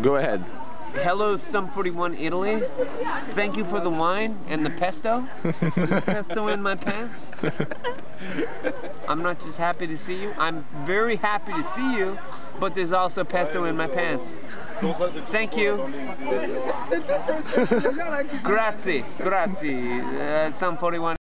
Go ahead. Hello, Sum 41 Italy. Thank you for the wine and the pesto. the pesto in my pants. I'm not just happy to see you. I'm very happy to see you, but there's also pesto in my pants. Thank you. grazie, grazie. Uh, Sum 41.